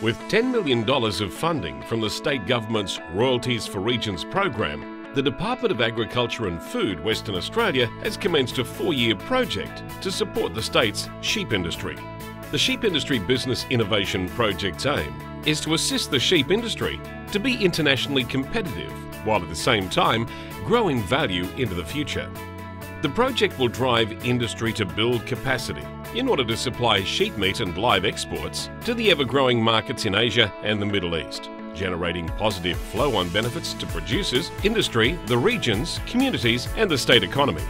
With $10 million of funding from the state government's Royalties for Regions program, the Department of Agriculture and Food Western Australia has commenced a four-year project to support the state's sheep industry. The Sheep Industry Business Innovation Project's aim is to assist the sheep industry to be internationally competitive while at the same time growing value into the future. The project will drive industry to build capacity in order to supply sheep meat and live exports to the ever-growing markets in Asia and the Middle East, generating positive flow-on benefits to producers, industry, the regions, communities and the state economy.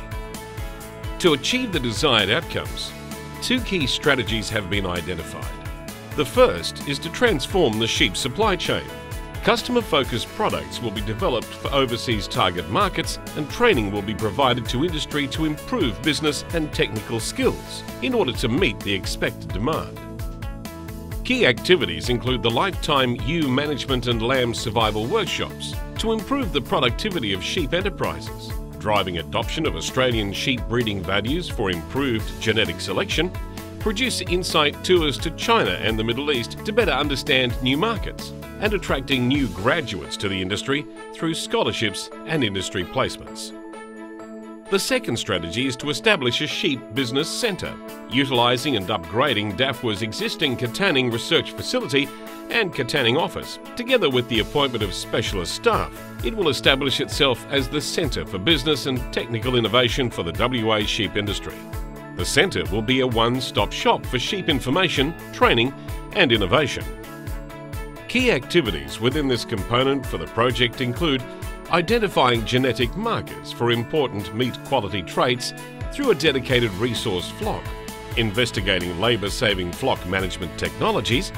To achieve the desired outcomes, two key strategies have been identified. The first is to transform the sheep supply chain Customer-focused products will be developed for overseas target markets and training will be provided to industry to improve business and technical skills in order to meet the expected demand. Key activities include the lifetime ewe management and lamb survival workshops to improve the productivity of sheep enterprises, driving adoption of Australian sheep breeding values for improved genetic selection, producer insight tours to China and the Middle East to better understand new markets, and attracting new graduates to the industry through scholarships and industry placements. The second strategy is to establish a sheep business centre, utilising and upgrading DAFWA's existing Katanning research facility and Katanning office. Together with the appointment of specialist staff, it will establish itself as the centre for business and technical innovation for the WA sheep industry. The centre will be a one-stop shop for sheep information, training and innovation. Key activities within this component for the project include identifying genetic markers for important meat quality traits through a dedicated resource flock, investigating labour-saving flock management technologies,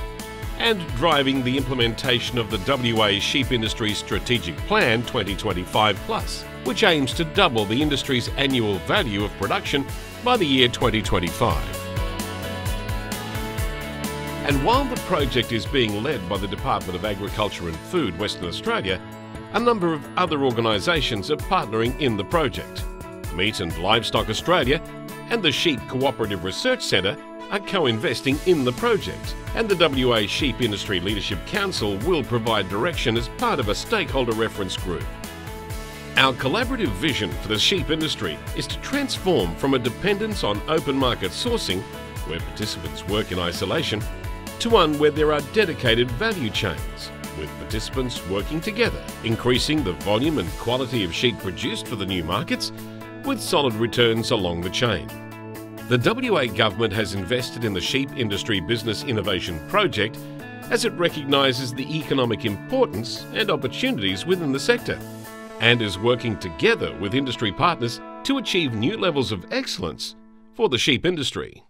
and driving the implementation of the WA Sheep Industry Strategic Plan 2025 Plus, which aims to double the industry's annual value of production by the year 2025. And while the project is being led by the Department of Agriculture and Food Western Australia, a number of other organisations are partnering in the project. Meat and Livestock Australia and the Sheep Cooperative Research Centre are co-investing in the project and the WA Sheep Industry Leadership Council will provide direction as part of a stakeholder reference group. Our collaborative vision for the sheep industry is to transform from a dependence on open market sourcing, where participants work in isolation, to one where there are dedicated value chains, with participants working together, increasing the volume and quality of sheep produced for the new markets, with solid returns along the chain. The WA Government has invested in the Sheep Industry Business Innovation Project as it recognises the economic importance and opportunities within the sector and is working together with industry partners to achieve new levels of excellence for the sheep industry.